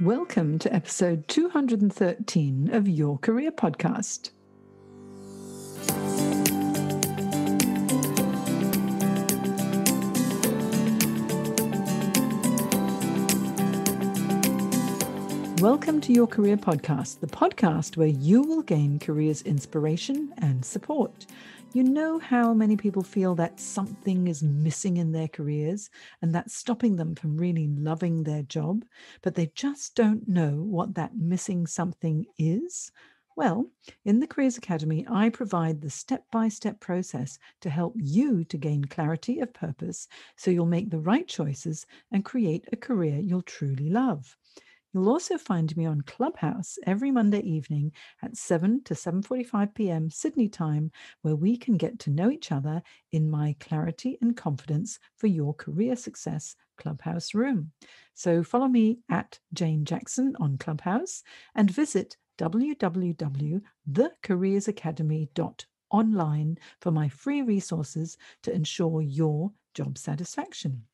Welcome to episode 213 of Your Career Podcast. Welcome to Your Career Podcast, the podcast where you will gain careers inspiration and support. You know how many people feel that something is missing in their careers and that's stopping them from really loving their job, but they just don't know what that missing something is? Well, in the Careers Academy, I provide the step by step process to help you to gain clarity of purpose so you'll make the right choices and create a career you'll truly love. You'll also find me on Clubhouse every Monday evening at 7 to 7:45 p.m. Sydney time where we can get to know each other in my clarity and confidence for your career success Clubhouse room. So follow me at Jane Jackson on Clubhouse and visit www.thecareersacademy.online for my free resources to ensure your job satisfaction.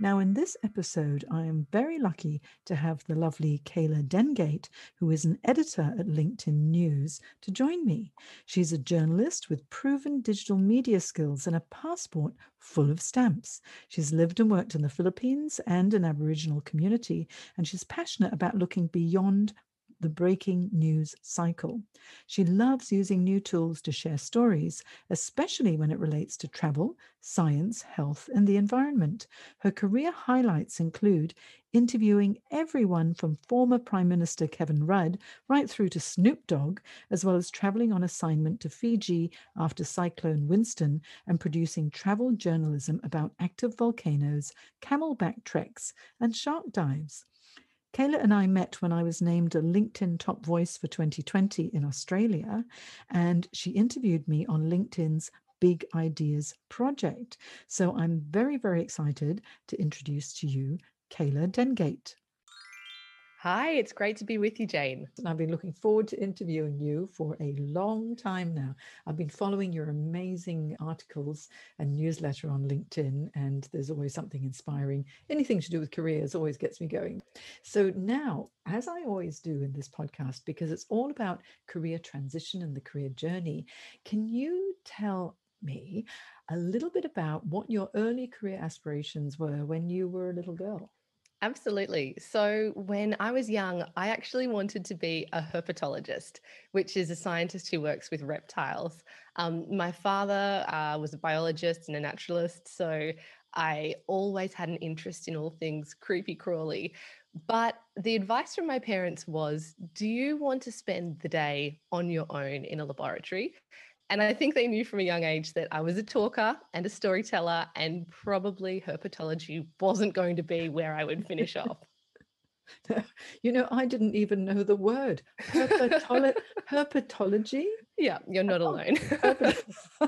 Now, in this episode, I am very lucky to have the lovely Cayla Dengate, who is an editor at LinkedIn News, to join me. She's a journalist with proven digital media skills and a passport full of stamps. She's lived and worked in the Philippines and an Aboriginal community, and she's passionate about looking beyond the breaking news cycle. She loves using new tools to share stories, especially when it relates to travel, science, health, and the environment. Her career highlights include interviewing everyone from former Prime Minister Kevin Rudd right through to Snoop Dogg, as well as traveling on assignment to Fiji after Cyclone Winston and producing travel journalism about active volcanoes, camelback treks, and shark dives. Cayla and I met when I was named a LinkedIn Top Voice for 2020 in Australia, and she interviewed me on LinkedIn's Big Ideas project. So I'm very, very excited to introduce to you Cayla Dengate. Hi, it's great to be with you, Jane. I've been looking forward to interviewing you for a long time now. I've been following your amazing articles and newsletter on LinkedIn, and there's always something inspiring. Anything to do with careers always gets me going. So now, as I always do in this podcast, because it's all about career transition and the career journey, can you tell me a little bit about what your early career aspirations were when you were a little girl? Absolutely. So, when I was young, I actually wanted to be a herpetologist, which is a scientist who works with reptiles. Um, my father uh, was a biologist and a naturalist, so I always had an interest in all things creepy crawly. But the advice from my parents was do you want to spend the day on your own in a laboratory? And I think they knew from a young age that I was a talker and a storyteller, and probably herpetology wasn't going to be where I would finish off. You know, I didn't even know the word herpetolo- herpetology. Yeah, you're not oh, alone.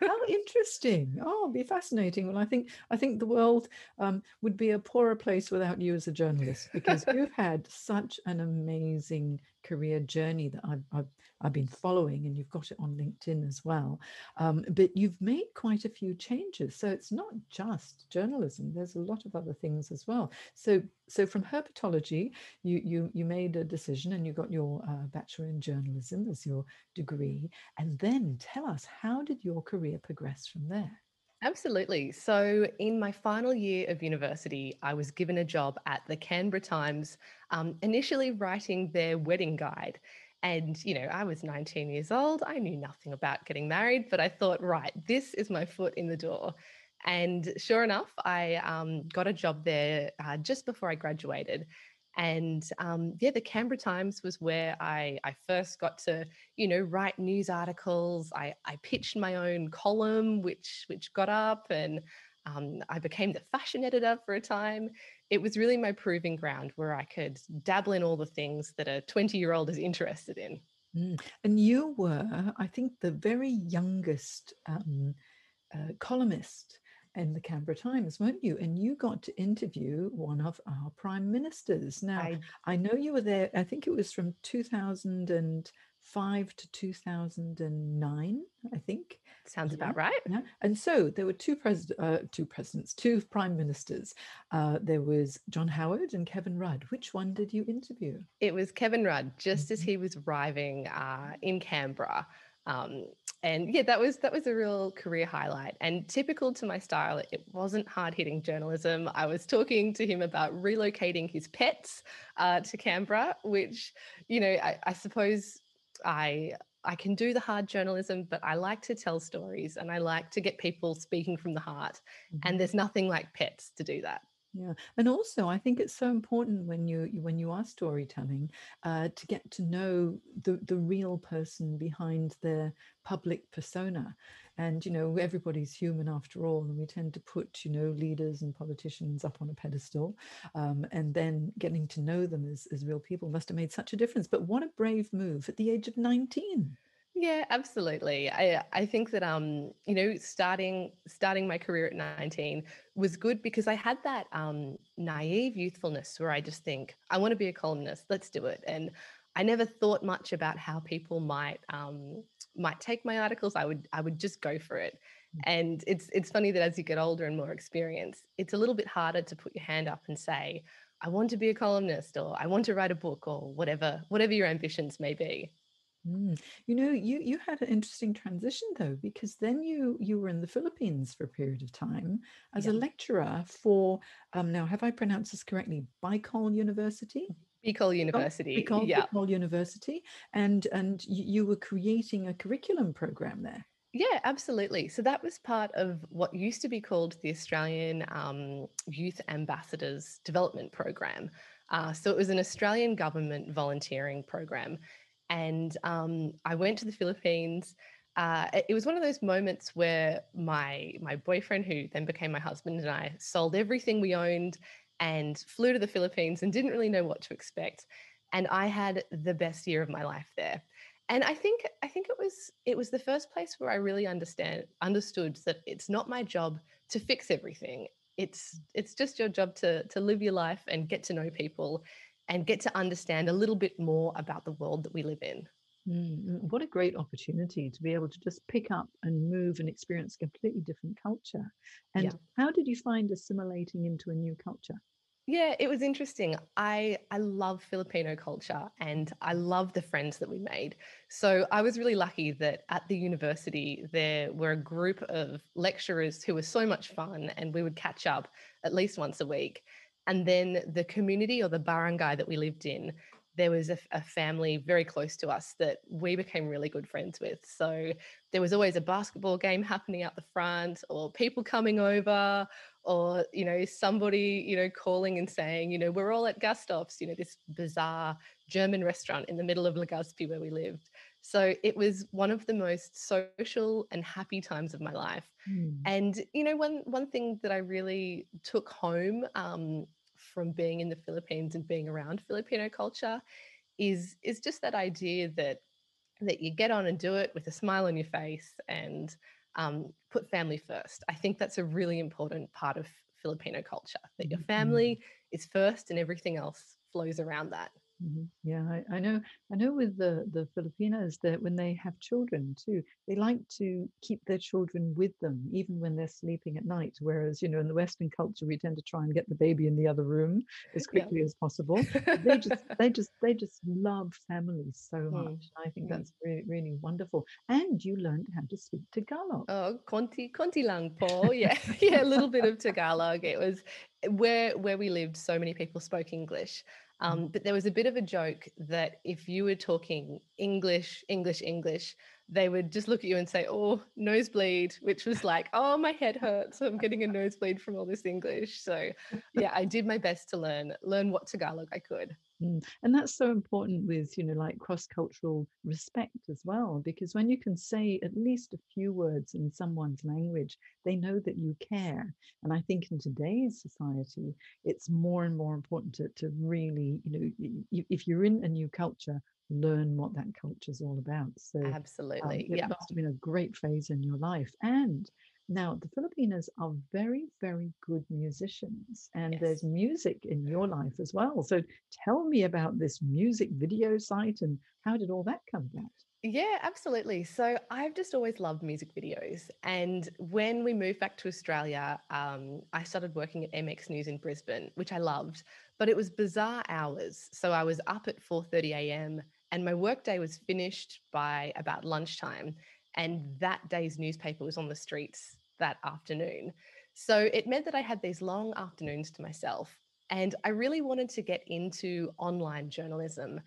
How interesting! Oh, be fascinating. Well, I think I think the world um, would be a poorer place without you as a journalist because you've had such an amazing career journey that I've, I've, I've been following, and you've got it on LinkedIn as well. Um, but you've made quite a few changes, so it's not just journalism. There's a lot of other things as well. So, so from herpetology, you you you made a decision, and you got your uh, bachelor in journalism as your degree, and then tell us how did your career progress from there? Absolutely. So, in my final year of university, I was given a job at the Canberra Times, um, initially writing their wedding guide. And, you know, I was 19 years old. I knew nothing about getting married, but I thought, right, this is my foot in the door. And sure enough, I um, got a job there uh, just before I graduated. And um, yeah, the Canberra Times was where I, I first got to, you know, write news articles. I, I pitched my own column, which which got up, and um, I became the fashion editor for a time. It was really my proving ground where I could dabble in all the things that a 20 year old is interested in. Mm. And you were, I think, the very youngest um, uh, columnist in the Canberra Times, weren't you? And you got to interview one of our prime ministers. Now, I, I know you were there, I think it was from 2005 to 2009, I think. Sounds about right. yeah. And so there were two president, uh, two presidents, two prime ministers. Uh, there was John Howard and Kevin Rudd. Which one did you interview? It was Kevin Rudd just as Mhm. he was arriving uh, in Canberra. Um, and yeah, that was that was a real career highlight. And typical to my style, it wasn't hard hitting journalism. I was talking to him about relocating his pets uh, to Canberra, which you know I, I suppose I I can do the hard journalism, but I like to tell stories and I like to get people speaking from the heart. Mhm. And there's nothing like pets to do that. Yeah, and also I think it's so important when you when you are storytelling uh, to get to know the the real person behind their public persona, and you know everybody's human after all, and we tend to put you know leaders and politicians up on a pedestal, um, and then getting to know them as as real people must have made such a difference. But what a brave move at the age of nineteen! Yeah, absolutely. I I think that um, you know, starting starting my career at 19 was good because I had that um naive youthfulness where I just think, I want to be a columnist, let's do it. And I never thought much about how people might um might take my articles. I would I would just go for it. Mm. And it's it's funny that as you get older and more experienced, it's a little bit harder to put your hand up and say, I want to be a columnist or I want to write a book or whatever whatever your ambitions may be. Mm. You know, you you had an interesting transition though, because then you you were in the Philippines for a period of time as a lecturer for um now have I pronounced this correctly? Bicol University? Bicol Bicol, University. Bicol, Yeah. Bicol University, and and you, you were creating a curriculum program there. Yeah, absolutely. So that was part of what used to be called the Australian um, Youth Ambassadors Development Program. Uh, so it was an Australian government volunteering program. And um, I went to the Philippines. Uh, it was one of those moments where my my boyfriend, who then became my husband, and I sold everything we owned and flew to the Philippines and didn't really know what to expect. And I had the best year of my life there and i think i think it was it was the first place where i really understand understood that it's not my job to fix everything it's it's just your job to to live your life and get to know people and get to understand a little bit more about the world that we live in Mm, mm, what a great opportunity to be able to just pick up and move and experience a completely different culture. And Yeah. how did you find assimilating into a new culture? Yeah, it was interesting. I I love Filipino culture and I love the friends that we made. So I was really lucky that at the university there were a group of lecturers who were so much fun and we would catch up at least once a week. And then the community or the barangay that we lived in, there was a family very close to us that we became really good friends with. So there was always a basketball game happening out the front or people coming over or you know somebody you know calling and saying you know we're all at Gustaf's you know this bizarre German restaurant in the middle of Legazpi where we lived so it was one of the most social and happy times of my life Mm, and you know one one thing that I really took home um, from being in the Philippines and being around Filipino culture is is just that idea that that you get on and do it with a smile on your face and um, put family first. I think that's a really important part of Filipino culture that your mhm, family is first and everything else flows around that. Mhm. Yeah, I, I know. I know with the the Filipinas that when they have children too, they like to keep their children with them even when they're sleeping at night. Whereas you know in the Western culture we tend to try and get the baby in the other room as Yeah. quickly as possible. They just they just they just love family so Mm, much. I think mm. that's really really wonderful. And you learned how to speak Tagalog. Oh, konti, konti lang po. Yeah, yeah, a little bit of Tagalog. It was where where we lived. So many people spoke English, um, but there was a bit of a joke that if you were talking English, English, English, they would just look at you and say, "Oh, nosebleed," which was like, "Oh, my head hurts. I'm getting a nosebleed from all this English." So, yeah, I did my best to learn learn what Tagalog I could. Mm, And that's so important with, you know, like cross cultural respect as well, because when you can say at least a few words in someone's language, they know that you care. And I think in today's society, it's more and more important to, to really, you know, if you're in a new culture, learn what that culture is all about. So um, Absolutely, it yeah. must have been a great phase in your life. And now the Filipinos are very, very good musicians, and Yes. there's music in your life as well. So tell me about this music video site and how did all that come about? Yeah, absolutely. So I've just always loved music videos. And when we moved back to Australia, um, I started working at MX News in Brisbane, which I loved, but it was bizarre hours. So I was up at 4:30 a.m. and my workday was finished by about lunchtime. And that day's newspaper was on the streets that afternoon. So it meant that I had these long afternoons to myself. And I really wanted to get into online journalism.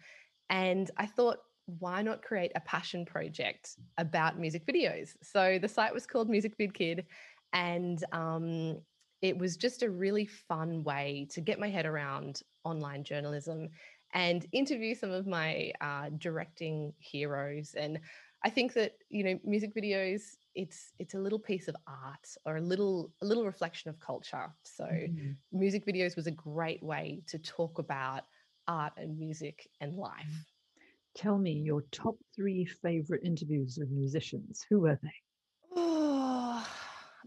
And I thought, why not create a passion project about music videos? So the site was called Music Vid Kid, and um, it was just a really fun way to get my head around online journalism and interview some of my uh, directing heroes. And I think that you know, music videos it's it's a little piece of art or a little a little reflection of culture. So mm-hmm. music videos was a great way to talk about art and music and life. Tell me your top three favorite interviews with musicians. Who were they? Oh,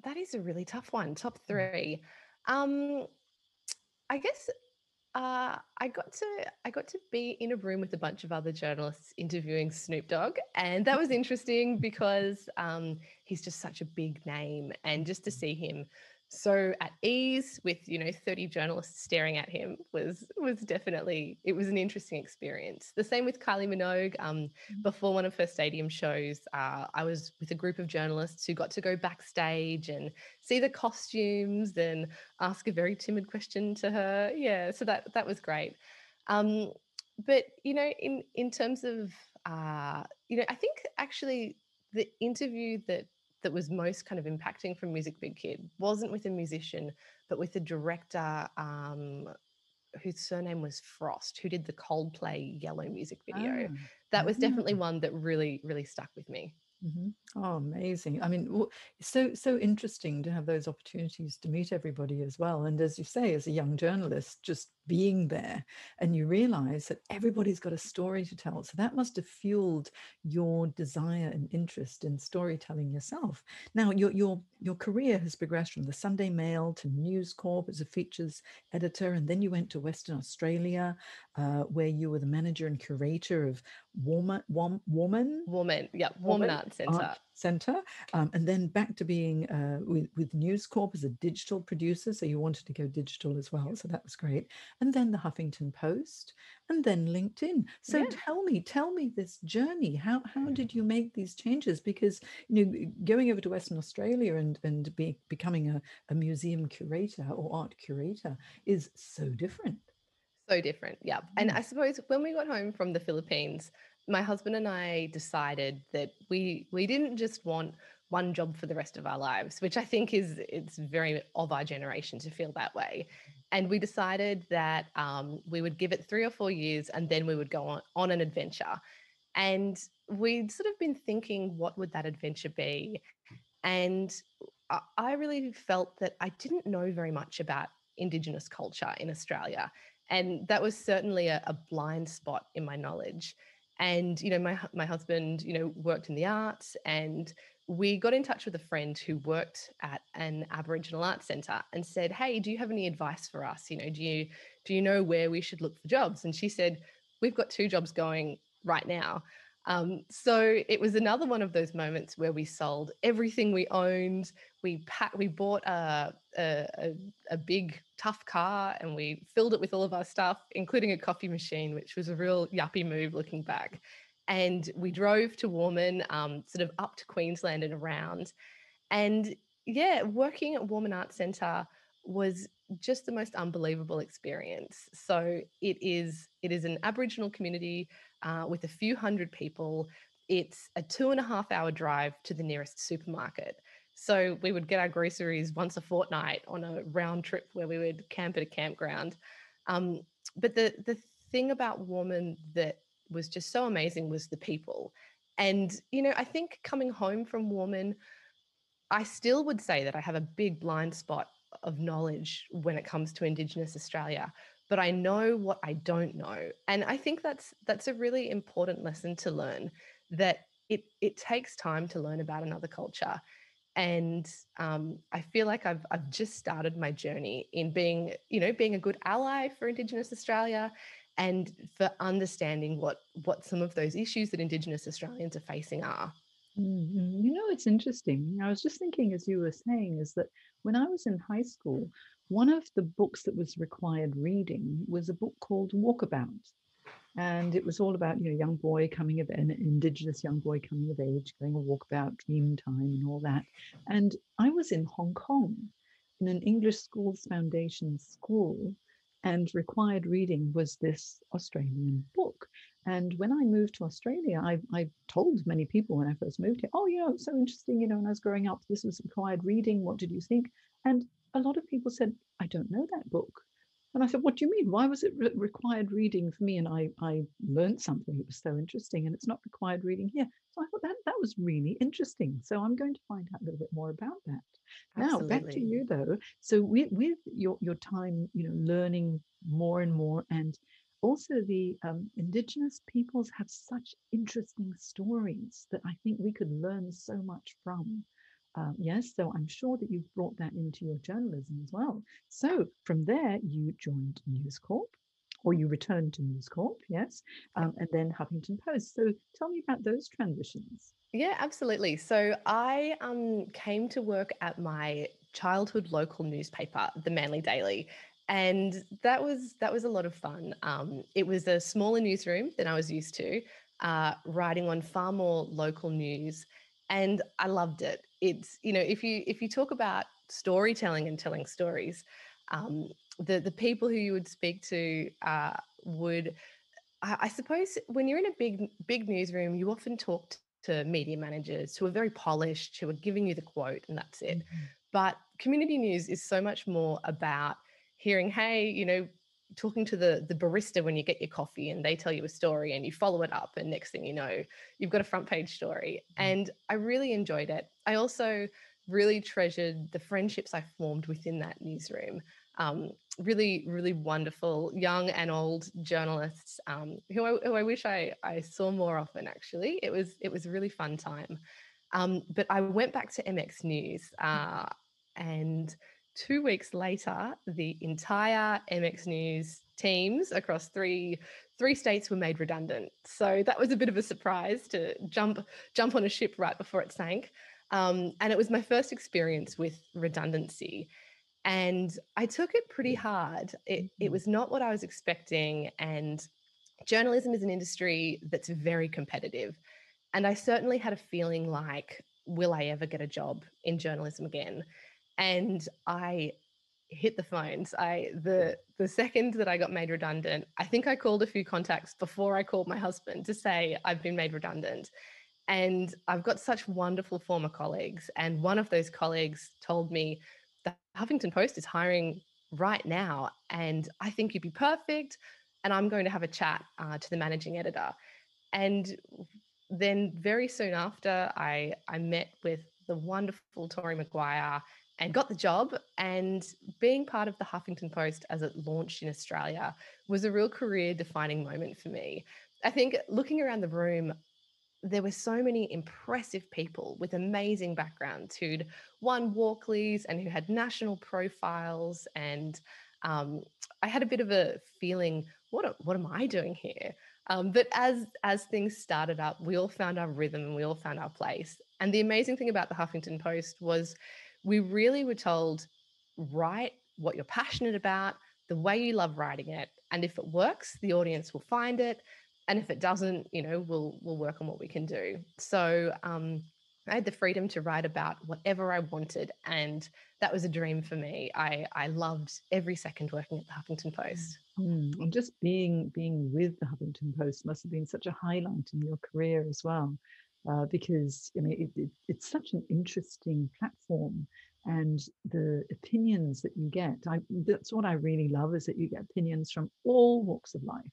that is a really tough one. Top mm. three. Um, I guess uh, I got to I got to be in a room with a bunch of other journalists interviewing Snoop Dogg, and that was interesting because um, he's just such a big name, and just to see him so at ease with you know 30 journalists staring at him was was definitely it was an interesting experience. The same with kylie minogue um, mm. before one of her stadium shows uh, i was with a group of journalists who got to go backstage and see the costumes and ask a very timid question to her. Yeah so that that was great. Um, but you know in in terms of uh, you know i think actually the interview that that was most kind of impacting from Music Vid Kid wasn't with a musician, but with a director um, whose surname was Frost, who did the Coldplay Yellow music video. Oh. That was definitely one that really, really stuck with me. Mm-hmm. Oh, amazing! I mean, so so interesting to have those opportunities to meet everybody as well. And as you say, as a young journalist, just being there and you realize that everybody's got a story to tell. So that must have fueled your desire and interest in storytelling yourself. Now, your your your career has progressed from the Sunday Mail to News Corp as a features editor, and then you went to Western Australia, uh, where you were the manager and curator of Woman, Woman, Woman, yeah, Woman, Woman Art Centre. Art Center, um, and then back to being uh, with, with News Corp as a digital producer. So you wanted to go digital as well. So that was great. And then the Huffington Post, and then LinkedIn. So yeah. tell me, tell me this journey. How how did you make these changes? Because you know, going over to Western Australia and and be, becoming a, a museum curator or art curator is so different. So different, yeah. And mm. I suppose when we got home from the Philippines, my husband and I decided that we we didn't just want one job for the rest of our lives, which I think is it's very of our generation to feel that way. And we decided that um, we would give it three or four years, and then we would go on on an adventure. And we'd sort of been thinking, what would that adventure be? And I really felt that I didn't know very much about Indigenous culture in Australia. And that was certainly a, a blind spot in my knowledge and you know my my husband you know worked in the arts and we got in touch with a friend who worked at an aboriginal arts center and said hey do you have any advice for us? You know do you do you know where we should look for jobs? And she said we've got two jobs going right now um, so it was another one of those moments where we sold everything we owned. We packed, we bought a, a, a, big tough car and we filled it with all of our stuff, including a coffee machine, which was a real yuppie move looking back. And we drove to Warmun, um, sort of up to Queensland and around. And yeah, working at Warmun Arts Centre was just the most unbelievable experience. So it is it is an Aboriginal community uh, with a few hundred people. It's a two and a half hour drive to the nearest supermarket. So we would get our groceries once a fortnight on a round trip where we would camp at a campground. Um, but the the thing about Warmun that was just so amazing was the people. And you know, I think coming home from Warmun, I still would say that I have a big blind spot of knowledge when it comes to Indigenous Australia but I know what I don't know. And I think that's that's a really important lesson to learn that it it takes time to learn about another culture. And um, I feel like I've I've just started my journey in being, you know, being a good ally for Indigenous Australia and for understanding what what some of those issues that Indigenous Australians are facing are. Mm-hmm. You know, it's interesting. I was just thinking as you were saying is that when I was in high school, one of the books that was required reading was a book called Walkabout. And it was all about, you know, young boy coming of an indigenous young boy coming of age, going a walkabout, dream time, and all that. And I was in Hong Kong in an English Schools Foundation school and required reading was this Australian book. And when I moved to Australia, I, I told many people when I first moved here, oh, you know, it's so interesting. You know, when I was growing up, this was required reading. What did you think? And a lot of people said, I don't know that book. And I said, What do you mean? Why was it re- required reading for me? And I, I learned something. It was so interesting, and it's not required reading here. So I thought that that was really interesting. So I'm going to find out a little bit more about that. Absolutely. Now back to you though. So with, with your your time, you know, learning more and more, and also the um, indigenous peoples have such interesting stories that I think we could learn so much from. Um, yes, so I'm sure that you've brought that into your journalism as well. So from there, you joined News Corp, or you returned to News Corp, yes, um, and then Huffington Post. So tell me about those transitions. Yeah, absolutely. So I um, came to work at my childhood local newspaper, the Manly Daily, and that was that was a lot of fun. Um, it was a smaller newsroom than I was used to, uh, writing on far more local news, and I loved it it's you know if you if you talk about storytelling and telling stories um, the the people who you would speak to uh, would I, I, suppose when you're in a big big newsroom you often talk to media managers who are very polished who are giving you the quote and that's it mm-hmm. but community news is so much more about hearing hey you know talking to the the barista when you get your coffee and they tell you a story and you follow it up and next thing you know you've got a front page story. Mm. and i really enjoyed it. I also really treasured the friendships i formed within that newsroom. Um, really really wonderful young and old journalists um, who, I, who I wish I, I saw more often actually. It was it was a really fun time. Um, but i went back to mx news uh, and two weeks later, the entire MX News teams across three three states were made redundant. So that was a bit of a surprise to jump jump on a ship right before it sank. Um, and it was my first experience with redundancy. And I took it pretty hard. It, it mm-hmm. was not what I was expecting. And journalism is an industry that's very competitive. And I certainly had a feeling like, will I ever get a job in journalism again? And I hit the phones. I the the second that I got made redundant, I think I called a few contacts before I called my husband to say I've been made redundant. And I've got such wonderful former colleagues. And one of those colleagues told me the Huffington Post is hiring right now. And I think you'd be perfect. And I'm going to have a chat uh, to the managing editor. And then very soon after, I, I met with the wonderful Tori Maguire and got the job. And being part of the Huffington Post as it launched in Australia was a real career defining moment for me. I think looking around the room, there were so many impressive people with amazing backgrounds who'd won Walkleys and who had national profiles. And um, I had a bit of a feeling, what, what am I doing here? Um, but as as things started up, we all found our rhythm and we all found our place. And the amazing thing about the Huffington Post was we really were told write what you're passionate about, the way you love writing it. And if it works, the audience will find it. And if it doesn't, you know, we'll we'll work on what we can do. So um, I had the freedom to write about whatever I wanted, and that was a dream for me. I I loved every second working at the Huffington Post. Mm, and just being being with the Huffington Post must have been such a highlight in your career as well uh, because I mean it, it, it's such an interesting platform, and the opinions that you get. I, that's what I really love is that you get opinions from all walks of life,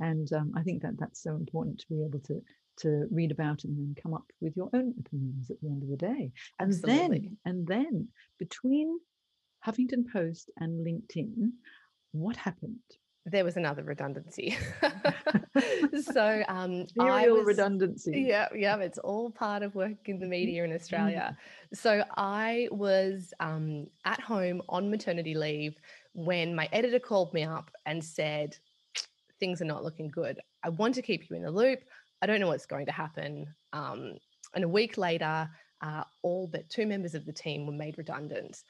and um, I think that that's so important to be able to to read about and then come up with your own opinions at the end of the day. And Absolutely. then and then between Huffington Post and LinkedIn, what happened? There was another redundancy. so um Serial was, redundancy. Yeah, yeah, it's all part of work in the media in Australia. So I was um, at home on maternity leave when my editor called me up and said, things are not looking good. I want to keep you in the loop. I don't know what's going to happen. Um, and a week later, uh, all but two members of the team were made redundant.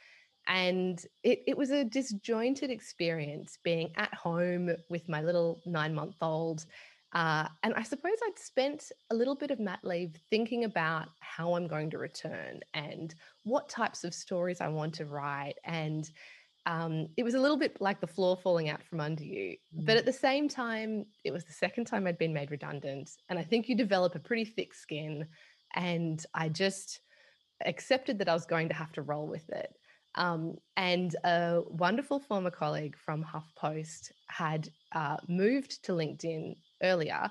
And it, it was a disjointed experience being at home with my little nine month old. Uh, and I suppose I'd spent a little bit of mat leave thinking about how I'm going to return and what types of stories I want to write. And um, it was a little bit like the floor falling out from under you. Mm. But at the same time, it was the second time I'd been made redundant. And I think you develop a pretty thick skin. And I just accepted that I was going to have to roll with it. Um, and a wonderful former colleague from HuffPost had uh, moved to LinkedIn earlier,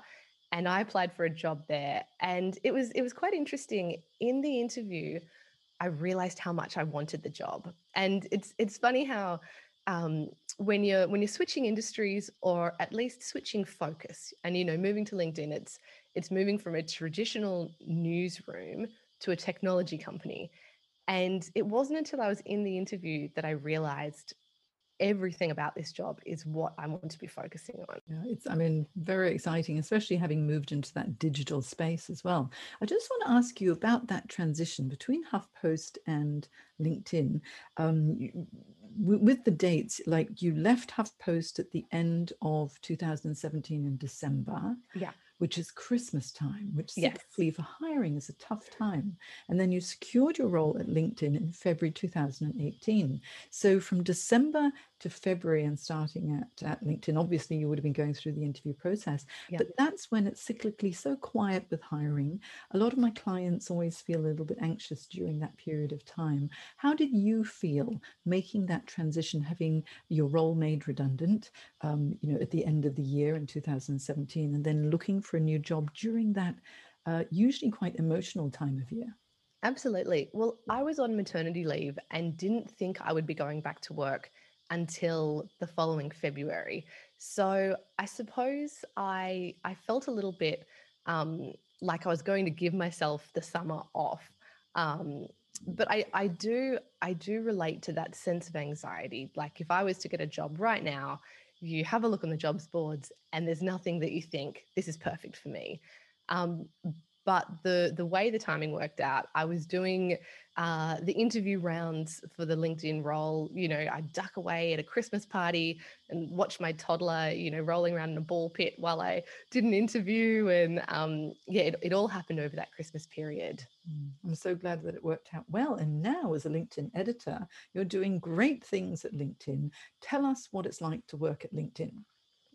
and I applied for a job there. And it was it was quite interesting. In the interview, I realized how much I wanted the job, and it's it's funny how um, when you're when you're switching industries or at least switching focus, and you know moving to LinkedIn, it's it's moving from a traditional newsroom to a technology company and it wasn't until I was in the interview that I realized everything about this job is what I want to be focusing on. Yeah, it's, I mean, very exciting, especially having moved into that digital space as well. I just want to ask you about that transition between HuffPost and LinkedIn. Um, you, with the dates, like you left HuffPost at the end of 2017 in December. Yeah which is Christmas time, which yes. typically for hiring is a tough time. And then you secured your role at LinkedIn in February 2018. So from December to February and starting at, at LinkedIn, obviously you would have been going through the interview process, yeah. but that's when it's cyclically so quiet with hiring. A lot of my clients always feel a little bit anxious during that period of time. How did you feel making that transition, having your role made redundant, um, you know, at the end of the year in 2017, and then looking for a new job during that uh, usually quite emotional time of year? Absolutely. Well, I was on maternity leave and didn't think I would be going back to work until the following February. So I suppose I I felt a little bit um, like I was going to give myself the summer off. Um, but I, I do I do relate to that sense of anxiety. Like if I was to get a job right now, you have a look on the jobs boards and there's nothing that you think this is perfect for me. Um, but the the way the timing worked out, I was doing uh, the interview rounds for the LinkedIn role. You know, I duck away at a Christmas party and watch my toddler, you know, rolling around in a ball pit while I did an interview. And um, yeah, it, it all happened over that Christmas period. Mm, I'm so glad that it worked out well. And now, as a LinkedIn editor, you're doing great things at LinkedIn. Tell us what it's like to work at LinkedIn.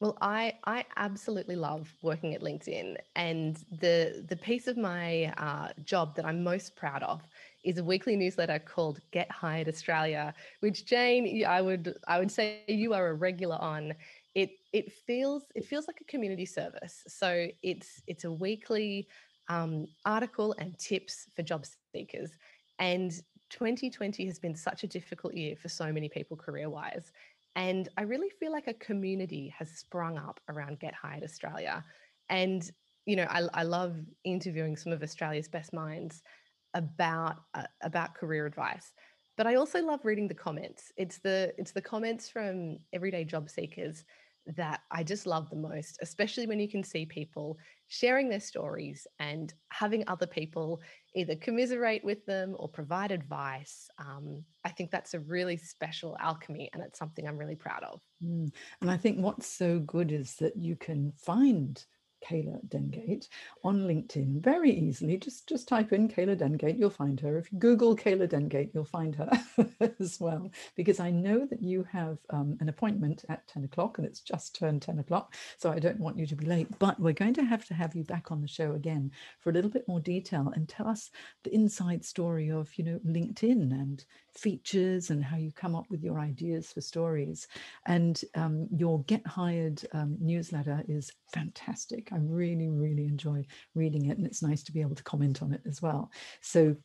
Well, I I absolutely love working at LinkedIn, and the the piece of my uh, job that I'm most proud of is a weekly newsletter called Get Hired Australia, which Jane, I would I would say you are a regular on. It it feels it feels like a community service. So it's it's a weekly um, article and tips for job seekers, and 2020 has been such a difficult year for so many people career wise. And I really feel like a community has sprung up around Get Hired Australia. And, you know, I, I love interviewing some of Australia's best minds about uh, about career advice. But I also love reading the comments. It's the it's the comments from everyday job seekers that I just love the most, especially when you can see people sharing their stories and having other people either commiserate with them or provide advice. Um, I think that's a really special alchemy and it's something I'm really proud of. Mm. And I think what's so good is that you can find Cayla Dengate on LinkedIn very easily. Just just type in Cayla Dengate, you'll find her. If you Google Cayla Dengate, you'll find her as well. Because I know that you have um, an appointment at 10 o'clock and it's just turned 10 o'clock. So I don't want you to be late. But we're going to have to have you back on the show again for a little bit more detail and tell us the inside story of, you know, LinkedIn and features and how you come up with your ideas for stories. And um, your Get Hired um, newsletter is fantastic. I really, really enjoy reading it, and it's nice to be able to comment on it as well. So,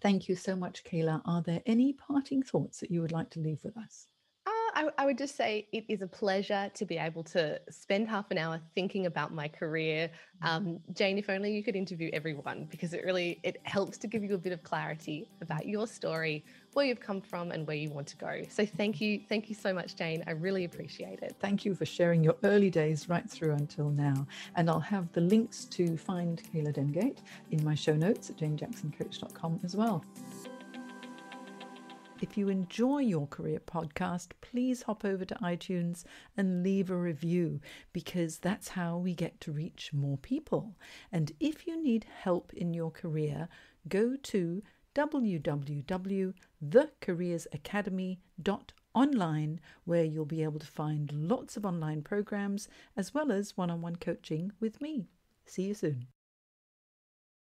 thank you so much, Cayla. Are there any parting thoughts that you would like to leave with us? I, I, would just say it is a pleasure to be able to spend half an hour thinking about my career. Mm. Um, Jane, if only you could interview everyone because it really it helps to give you a bit of clarity about your story, where you've come from and where you want to go. So thank you. Thank you so much, Jane. I really appreciate it. Thank you for sharing your early days right through until now. And I'll have the links to find Cayla Dengate in my show notes at janejacksoncoach.com as well. If you enjoy your career podcast, please hop over to iTunes and leave a review because that's how we get to reach more people. And if you need help in your career, go to www.thecareersacademy.online where you'll be able to find lots of online programs as well as one on one coaching with me. See you soon.